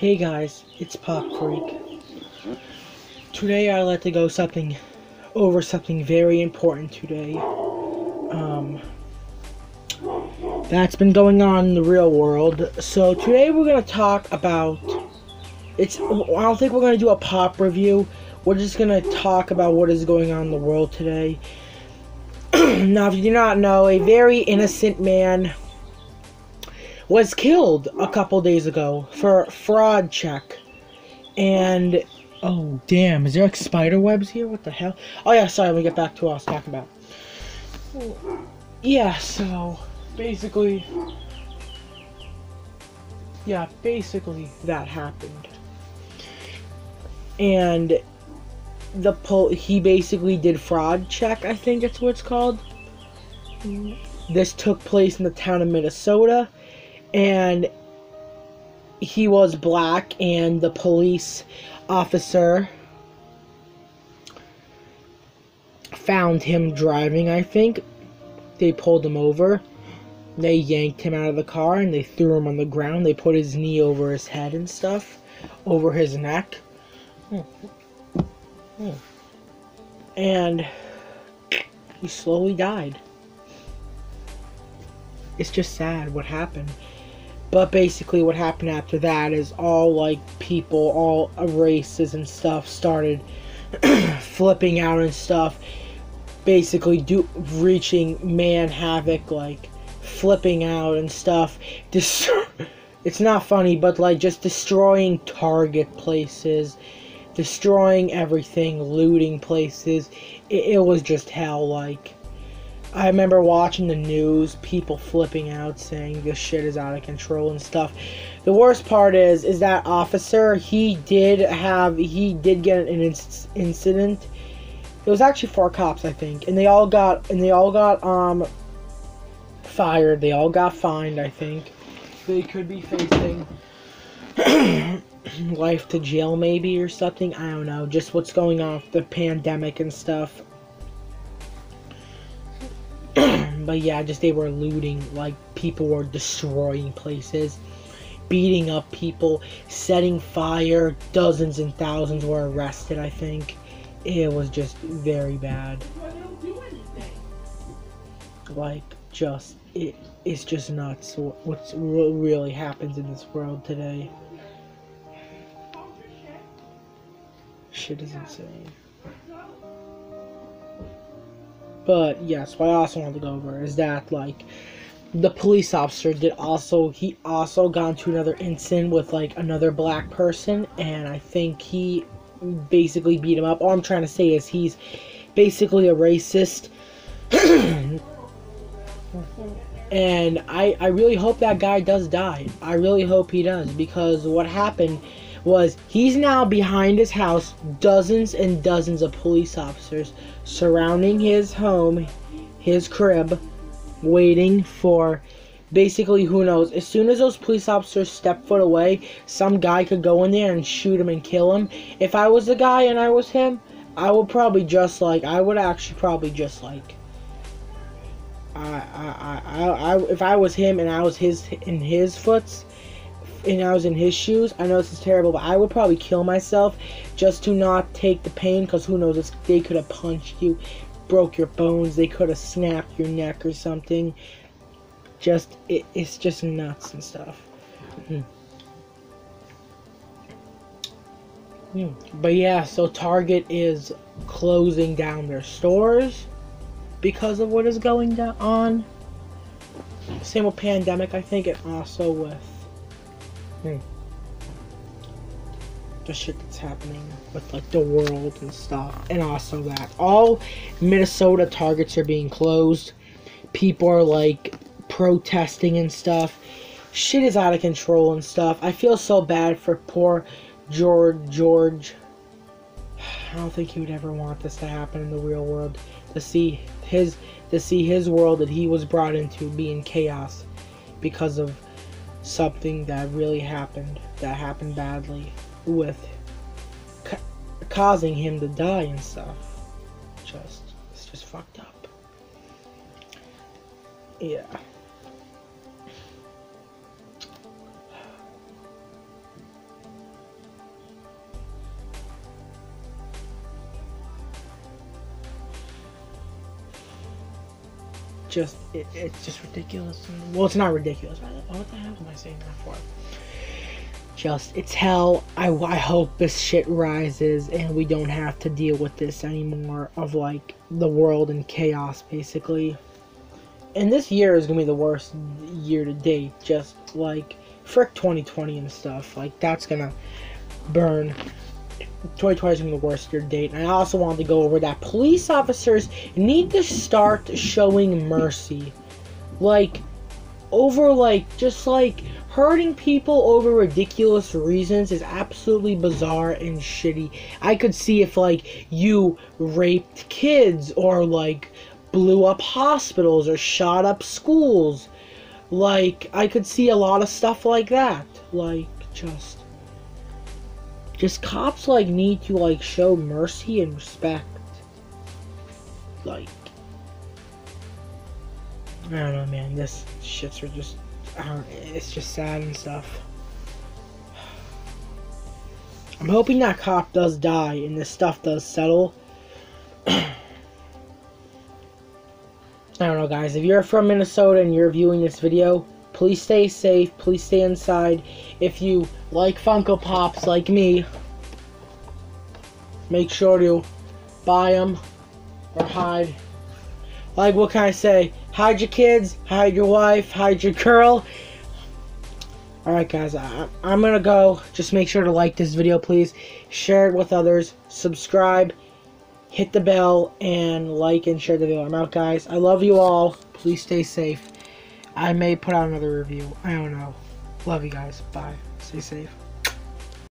Hey guys, it's Pop Freak. Today I let to go something over something very important today. Um, that's been going on in the real world. So today we're gonna talk about. It's. I don't think we're gonna do a pop review. We're just gonna talk about what is going on in the world today. now, if you do not know, a very innocent man was killed a couple days ago for fraud check. And oh damn, is there like spider webs here? What the hell? Oh yeah, sorry, me get back to what I was talking about. Yeah, so basically Yeah, basically that happened. And the pol he basically did fraud check, I think that's what it's called. This took place in the town of Minnesota and he was black and the police officer found him driving i think. They pulled him over. They yanked him out of the car and they threw him on the ground. They put his knee over his head and stuff over his neck. And he slowly died. It's just sad what happened but basically, what happened after that is all like people, all races and stuff started flipping out and stuff. Basically, do reaching man havoc, like flipping out and stuff. Dest- it's not funny, but like just destroying Target places, destroying everything, looting places. It, it was just hell. Like I remember watching the news, people flipping out saying this shit is out of control and stuff. The worst part is, is that officer, he did have, he did get an inc- incident. It was actually four cops, I think, and they all got, and they all got, um, fired. They all got fined, I think. They could be facing life to jail, maybe, or something. I don't know. Just what's going on with the pandemic and stuff. but yeah, just they were looting, like people were destroying places, beating up people, setting fire. Dozens and thousands were arrested. I think it was just very bad. Like just it, it's just nuts. What's what really happens in this world today? Shit is insane. But yes, what I also want to go over is that like the police officer did also he also got into another incident with like another black person and I think he basically beat him up. All I'm trying to say is he's basically a racist. and I I really hope that guy does die. I really hope he does because what happened was he's now behind his house dozens and dozens of police officers surrounding his home his crib waiting for basically who knows. As soon as those police officers step foot away some guy could go in there and shoot him and kill him. If i was the guy and i was him i would probably just like i would actually probably just like I, I, I, I, if I was him and I was his in his foots, and I was in his shoes, I know this is terrible, but I would probably kill myself just to not take the pain because who knows, they could have punched you, broke your bones, they could have snapped your neck or something. Just, it, it's just nuts and stuff. Hmm. But yeah, so Target is closing down their stores because of what is going on. Same with pandemic, I think, and also with Hmm. The shit that's happening with like the world and stuff, and also that all Minnesota targets are being closed. People are like protesting and stuff. Shit is out of control and stuff. I feel so bad for poor George. George. I don't think he would ever want this to happen in the real world. To see his to see his world that he was brought into be in chaos because of something that really happened, that happened badly, with ca causing him to die and stuff. Just, it's just fucked up. Yeah. Just it, it's just ridiculous. Well, it's not ridiculous. What the hell am I saying that for? Just it's hell. I, I hope this shit rises and we don't have to deal with this anymore. Of like the world and chaos, basically. And this year is gonna be the worst year to date. Just like frick 2020 and stuff. Like that's gonna burn 2020 is going to be the worst year date. And I also wanted to go over that police officers need to start showing mercy. Like, over, like, just like hurting people over ridiculous reasons is absolutely bizarre and shitty. I could see if, like, you raped kids or, like, blew up hospitals or shot up schools. Like, I could see a lot of stuff like that. Like, just just cops like need to like show mercy and respect. Like I don't know man, this shits are just I don't it's just sad and stuff. I'm hoping that cop does die and this stuff does settle. I don't know guys, if you're from Minnesota and you're viewing this video, please stay safe, please stay inside. If you like Funko Pops like me, make sure to buy them or hide. Like, what can I say? Hide your kids, hide your wife, hide your girl. Alright, guys, I, I'm gonna go. Just make sure to like this video, please. Share it with others. Subscribe. Hit the bell and like and share the video. I'm out, guys. I love you all. Please stay safe. I may put out another review. I don't know. Love you guys. Bye. Stay safe.